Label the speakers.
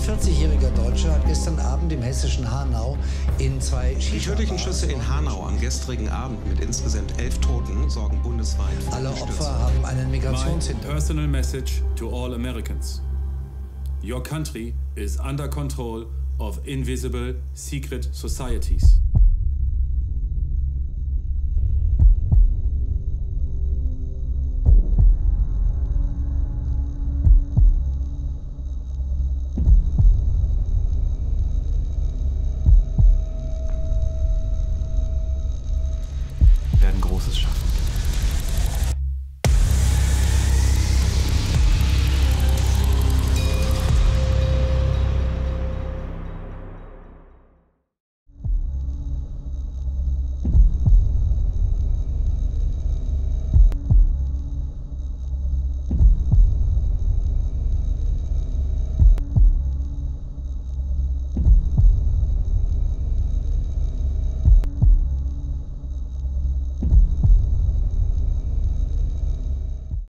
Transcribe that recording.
Speaker 1: 43-jähriger Deutscher hat gestern Abend im hessischen Hanau in zwei
Speaker 2: Die tödlichen Schüsse in Hanau am gestrigen Abend mit insgesamt elf Toten sorgen bundesweit für
Speaker 1: Alle
Speaker 2: Gestürze.
Speaker 1: Opfer haben einen Migrationshintergrund.
Speaker 3: personal message to all Americans. Your country is under control of invisible secret societies.